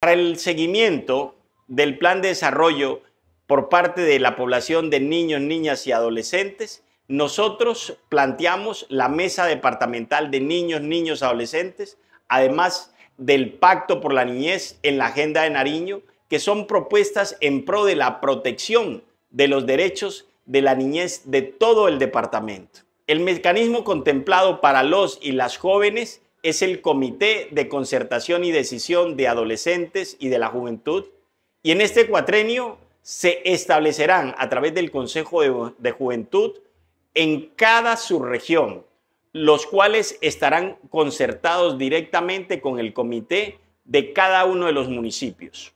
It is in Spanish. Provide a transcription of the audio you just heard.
Para el seguimiento del plan de desarrollo por parte de la población de niños, niñas y adolescentes, nosotros planteamos la Mesa Departamental de Niños, Niños, Adolescentes, además del Pacto por la Niñez en la Agenda de Nariño, que son propuestas en pro de la protección de los derechos de la niñez de todo el departamento. El mecanismo contemplado para los y las jóvenes es el Comité de Concertación y Decisión de Adolescentes y de la Juventud, y en este cuatrenio se establecerán a través del Consejo de, Juventud en cada subregión, los cuales estarán concertados directamente con el comité de cada uno de los municipios.